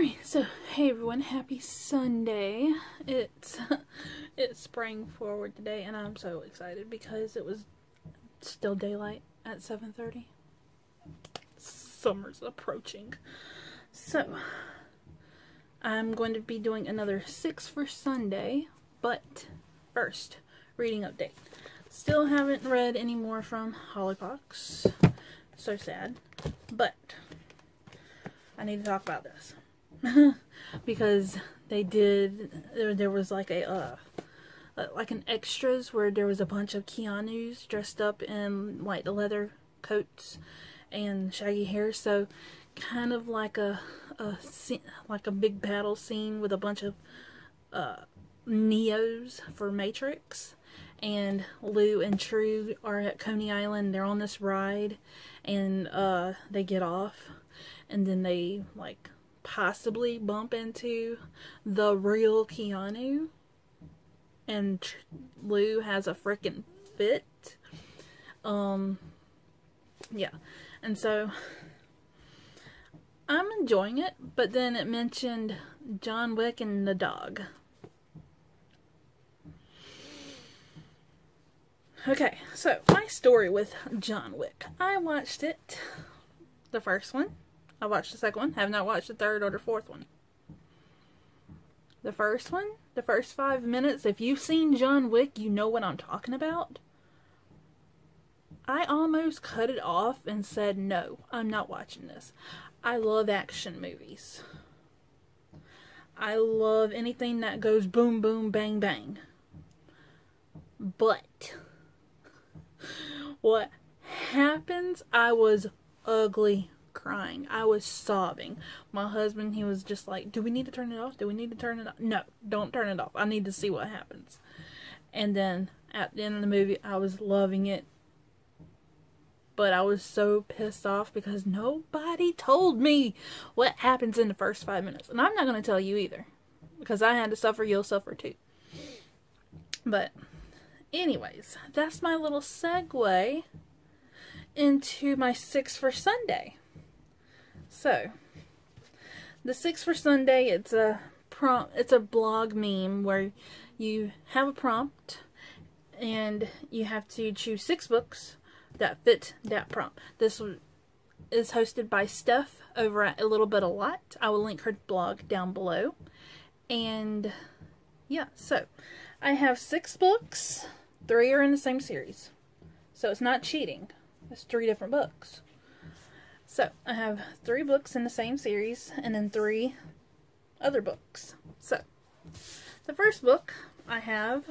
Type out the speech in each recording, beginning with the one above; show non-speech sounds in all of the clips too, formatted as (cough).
Alright, so hey everyone, happy Sunday. It's (laughs) it's sprang forward today and I'm so excited because it was still daylight at 7:30. Summer's approaching. So, I'm going to be doing another 6 for Sunday, but first, reading update. Still haven't read any more from Hollowpox. So sad. But I need to talk about this. (laughs) because they did there, there was like a uh, like an extras where there was a bunch of Keanu's dressed up in like the leather coats and shaggy hair. So kind of like a, a like a big battle scene with a bunch of uh, Neos for Matrix. And Lou and True are at Coney Island. They're on this ride and uh, they get off. And then they like possibly bump into the real Keanu. And Lou has a freaking fit. Um, yeah. And so I'm enjoying it, but then it mentioned John Wick and the dog. Okay, so my story with John Wick. I watched it, the first one, I watched the second one. Have not watched the third or the fourth one. The first one, the first five minutes, if you've seen John Wick, you know what I'm talking about. I almost cut it off and said, no, I'm not watching this. I love action movies. I love anything that goes boom, boom, bang, bang. But, what happens, I was ugly crying. I was sobbing. My husband, he was just like, Do we need to turn it off? Do we need to turn it off? No, don't turn it off. I need to see what happens. And then at the end of the movie, I was loving it. But I was so pissed off because nobody told me what happens in the first five minutes. And I'm not going to tell you either. Because I had to suffer, you'll suffer too. But, anyways, that's my little segue into my six for Sunday. So, the six for Sunday, it's a prompt, it's a blog meme where you have a prompt and you have to choose six books that fit that prompt. This is hosted by Steph over at A Little But a Lot. I will link her blog down below. And yeah, so I have six books. Three are in the same series. So it's not cheating. It's three different books. So, I have three books in the same series, and then three other books. So, the first book I have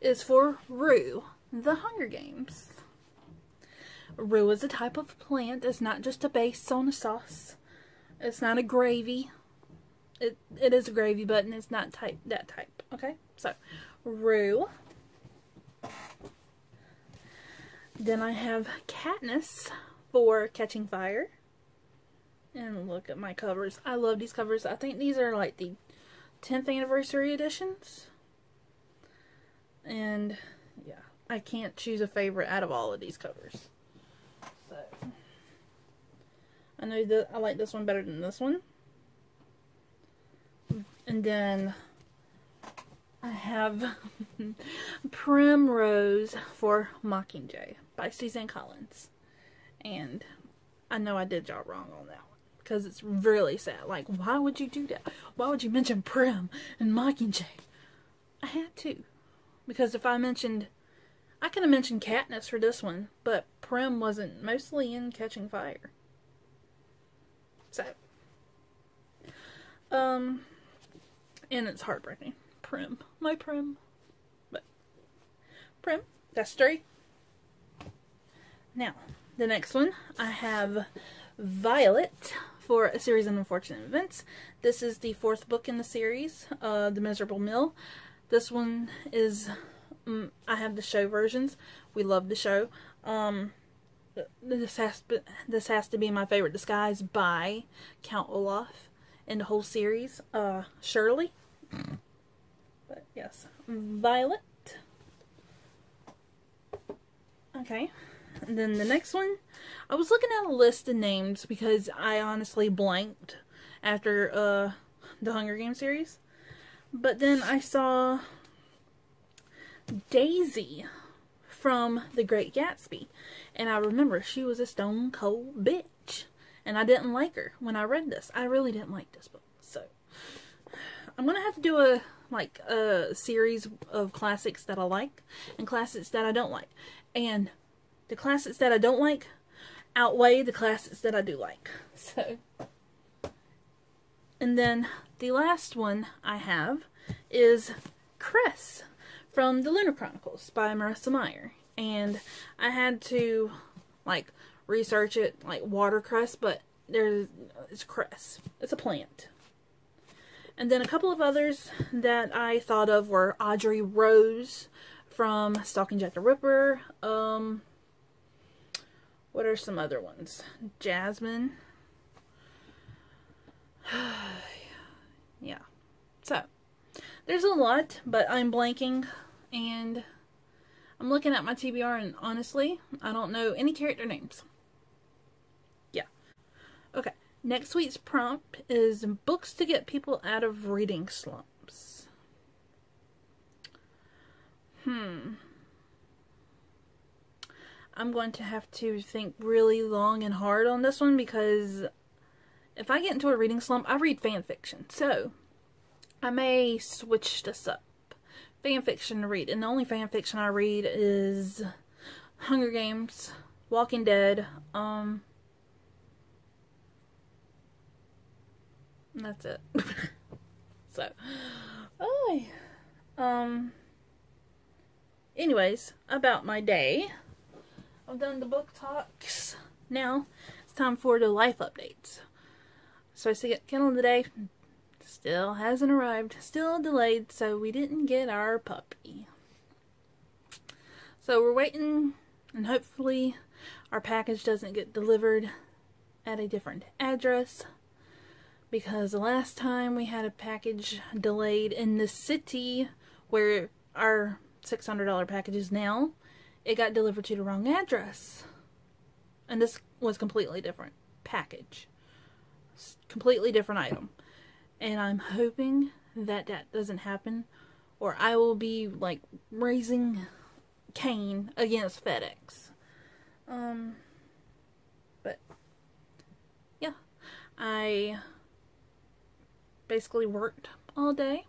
is for Rue, The Hunger Games. Rue is a type of plant. It's not just a base on a sauce. It's not a gravy. It, it is a gravy, but it's not type that type. Okay? So, Rue. Then I have Katniss for Catching Fire. And look at my covers. I love these covers. I think these are like the 10th anniversary editions. And yeah, I can't choose a favorite out of all of these covers. So I know that I like this one better than this one. And then I have (laughs) Primrose for Mockingjay by Suzanne Collins. And I know I did y'all wrong on that one. Because it's really sad. Like, why would you do that? Why would you mention Prim and Mockingjay? I had to. Because if I mentioned... I could have mentioned Katniss for this one. But Prim wasn't mostly in Catching Fire. So. Um... And it's heartbreaking. Prim. My Prim. But... Prim. That's three. Now, the next one, I have Violet for A Series of Unfortunate Events. This is the fourth book in the series, uh, The Miserable Mill. This one is, um, I have the show versions. We love the show. Um, this has, this has to be my favorite disguise by Count Olaf in the whole series. Uh, Shirley. But yes, Violet. Okay. And then the next one, I was looking at a list of names because I honestly blanked after uh, the Hunger Games series. But then I saw Daisy from The Great Gatsby. And I remember she was a stone cold bitch. And I didn't like her when I read this. I really didn't like this book. So I'm gonna have to do a like a series of classics that I like and classics that I don't like. And the classics that I don't like outweigh the classics that I do like. (laughs) So and then the last one I have is Cress from the Lunar Chronicles by Marissa Meyer. And I had to like research it like watercress, but there's it's cress. It's a plant. And then a couple of others that I thought of were Audrey Rose from Stalking Jack the Ripper. Um, what are some other ones? Jasmine (sighs) yeah. So, there's a lot, but I'm blanking, and I'm looking at my TBR, and honestly, I don't know any character names. Yeah. Okay. Next week's prompt is books to get people out of reading slumps. Hmm. I'm going to have to think really long and hard on this one because if I get into a reading slump, I read fan fiction. So, I may switch this up. Fan fiction to read. And the only fan fiction I read is Hunger Games, Walking Dead, um... that's it. (laughs) so, oh, um... Anyways, about my day. I've done the book talks. Now, it's time for the life updates. Supposed to get kennel today. Still hasn't arrived. Still delayed, so we didn't get our puppy. So we're waiting, and hopefully our package doesn't get delivered at a different address. Because the last time we had a package delayed in the city where our $600 package is now, it got delivered to the wrong address. And this was completely different package completely different item. And I'm hoping that that doesn't happen or I will be like raising Cain against FedEx. Um but yeah, I basically worked all day.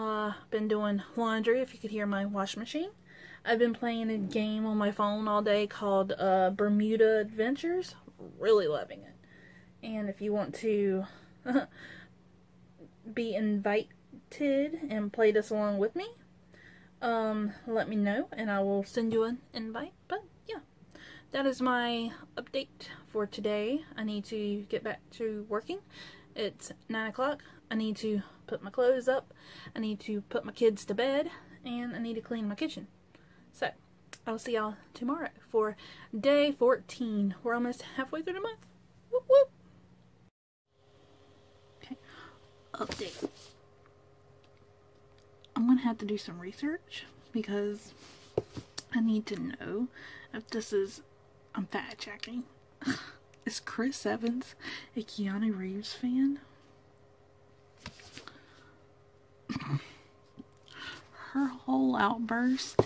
Uh been doing laundry if you could hear my wash machine. I've been playing a game on my phone all day called uh, Bermuda Adventures really loving it. And if you want to (laughs) be invited and play this along with me, um, let me know and I will send you an invite. But yeah, that is my update for today. I need to get back to working. It's 9 o'clock. I need to put my clothes up. I need to put my kids to bed. And I need to clean my kitchen. So, I will see y'all tomorrow for day 14. We're almost halfway through the month. Whoop whoop. Okay, update. I'm gonna have to do some research because I need to know if this is. I'm fact checking. (laughs) is Chris Evans a Keanu Reeves fan? Her whole outburst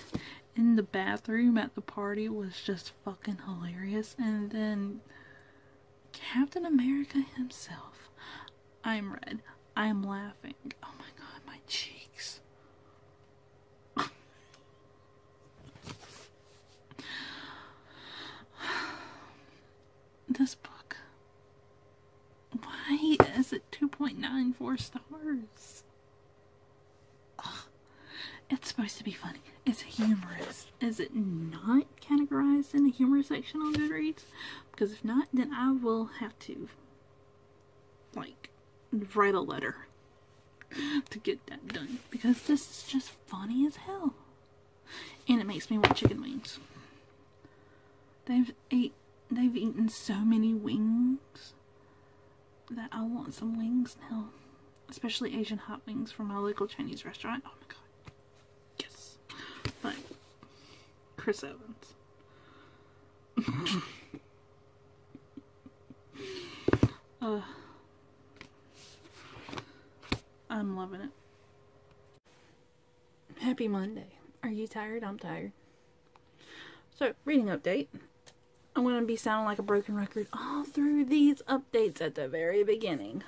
in the bathroom at the party was just fucking hilarious. And then Captain America himself. I'm red. I'm laughing. Oh my god, my cheeks. This book. Why is it 2.94 stars? It's supposed to be funny. It's humorous. Is it not categorized in the humor section on Goodreads? Because if not, then I will have to, like, write a letter to get that done. Because this is just funny as hell. And it makes me want chicken wings. They've ate, they've eaten so many wings that I want some wings now. Especially Asian hot wings from my local Chinese restaurant. Oh my god. Yes. But Chris Evans. (laughs) Uh, I'm loving it. Happy Monday. Are you tired? I'm tired. So, reading update. I'm going to be sounding like a broken record all through these updates at the very beginning.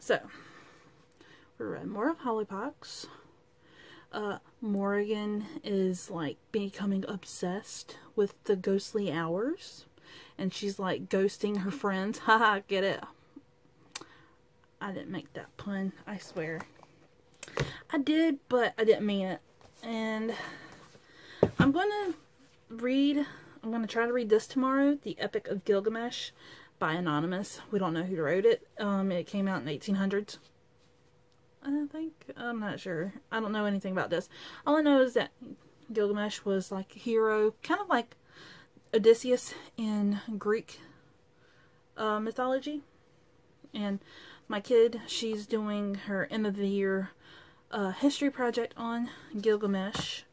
So, we read more of Hollowpox. Uh, Morrigan is like becoming obsessed with the ghostly hours. And she's like ghosting her friends. (laughs) Haha, get it? I didn't make that pun, I swear. I did, but I didn't mean it. And I'm going to read, I'm going to try to read this tomorrow, The Epic of Gilgamesh by Anonymous. We don't know who wrote it. Um, it came out in the 1800s. I think, I'm not sure. I don't know anything about this. All I know is that Gilgamesh was like a hero, kind of like Odysseus in Greek uh, mythology. And my kid, she's doing her end of the year uh, history project on Gilgamesh.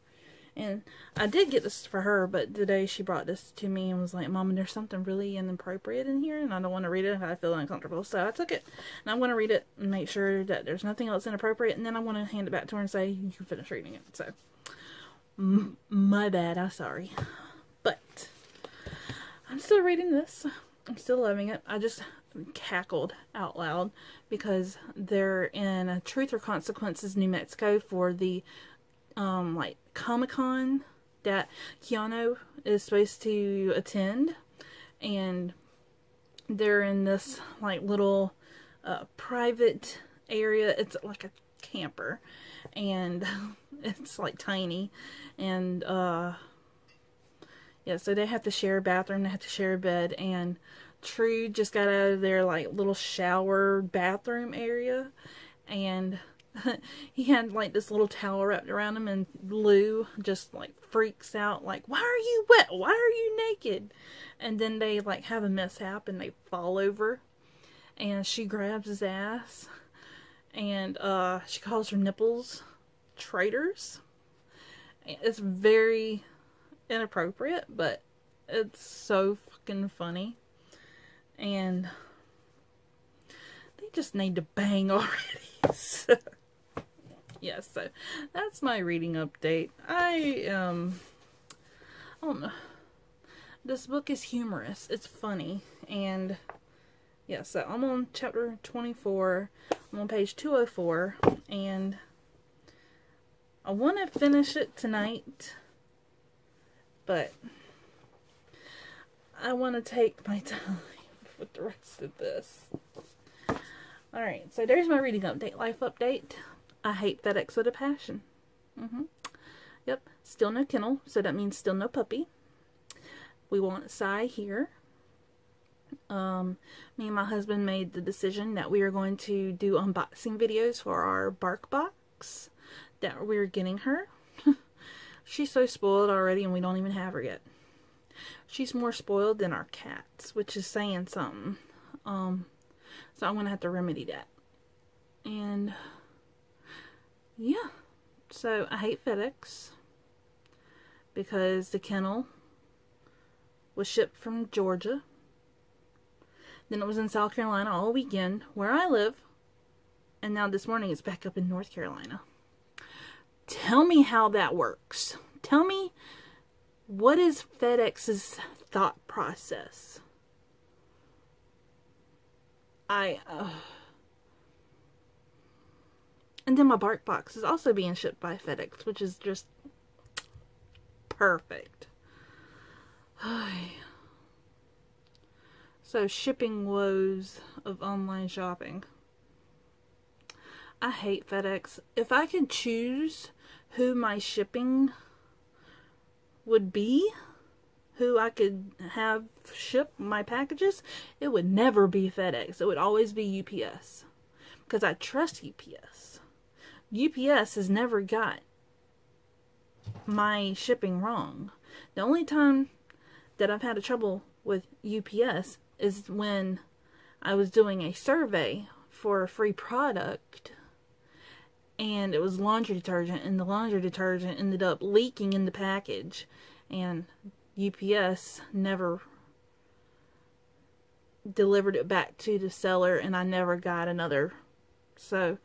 And I did get this for her, but today she brought this to me and was like, Mom, there's something really inappropriate in here, and I don't want to read it. I feel uncomfortable. So I took it, and I'm going to read it and make sure that there's nothing else inappropriate, and then I want to hand it back to her and say, You can finish reading it. So, my bad. I'm sorry. But, I'm still reading this. I'm still loving it. I just cackled out loud because they're in Truth or Consequences, New Mexico for the um like Comic Con that Keanu is supposed to attend, and they're in this like little uh, private area. It's like a camper, and (laughs) it's like tiny, and uh, yeah, so they have to share a bathroom, they have to share a bed, and True just got out of their like little shower bathroom area, and (laughs) he had like this little towel wrapped around him and Lou just like freaks out like why are you wet? Why are you naked? And then they like have a mishap and they fall over and she grabs his ass and uh she calls her nipples traitors. It's very inappropriate but it's so fucking funny. And they just need to bang (laughs) already so yes, so that's my reading update. I, um, I don't know. This book is humorous. It's funny. And, yeah, so I'm on chapter 24. I'm on page 204. And I want to finish it tonight. But I want to take my (laughs) time with the rest of this. Alright, so there's my reading update, life update. I hate FedEx with a passion. Mm-hmm. Yep, still no kennel, so that means still no puppy. We want Sai here. Um, me and my husband made the decision that we are going to do unboxing videos for our bark box that we're getting her. (laughs) She's so spoiled already and we don't even have her yet. She's more spoiled than our cats, which is saying something. Um, so I'm going to have to remedy that. And yeah, so I hate FedEx because the kennel was shipped from Georgia. Then it was in South Carolina all weekend, where I live. And now this morning it's back up in North Carolina. Tell me how that works. Tell me what is FedEx's thought process? I. Uh, and then my bark box is also being shipped by FedEx, which is just perfect. (sighs) so shipping woes of online shopping. I hate FedEx. If I could choose who my shipping would be, who I could have ship my packages, it would never be FedEx. It would always be UPS. Because I trust UPS. UPS has never got my shipping wrong. The only time that I've had a trouble with UPS is when I was doing a survey for a free product and it was laundry detergent and the laundry detergent ended up leaking in the package and UPS never delivered it back to the seller and I never got another. So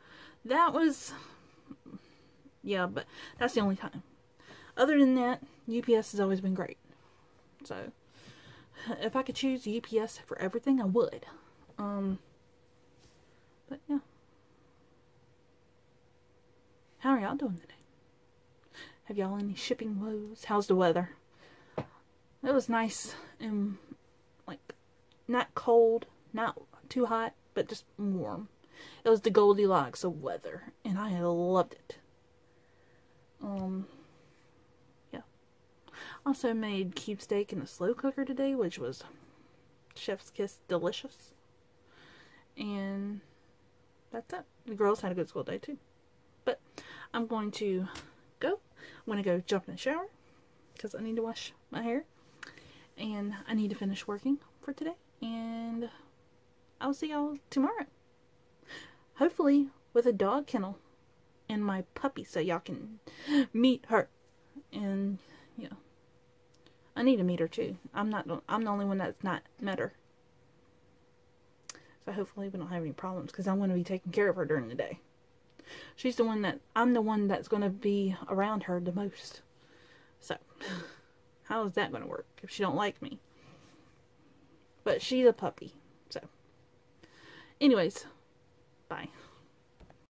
that was, yeah, but that's the only time. Other than that, UPS has always been great. So if I could choose UPS for everything, I would. Um, but yeah. How are y'all doing today? Have y'all any shipping woes? How's the weather? It was nice and like not cold, not too hot, but just warm. It was the Goldilocks of weather, and I loved it. Um, yeah. Also made cube steak in a slow cooker today, which was chef's kiss delicious. And that's it. The girls had a good school day too. But I'm going to go. I'm going to go jump in the shower because I need to wash my hair. And I need to finish working for today. And I'll see y'all tomorrow. Hopefully with a dog kennel and my puppy so y'all can (gasps) meet her. And, yeah. I need to meet her too. I'm not I'm the only one that's not met her. So hopefully we don't have any problems because I'm going to be taking care of her during the day. She's the one that I'm the one that's going to be around her the most. So (laughs) how is that going to work if she don't like me? But she's a puppy. So anyways, bye.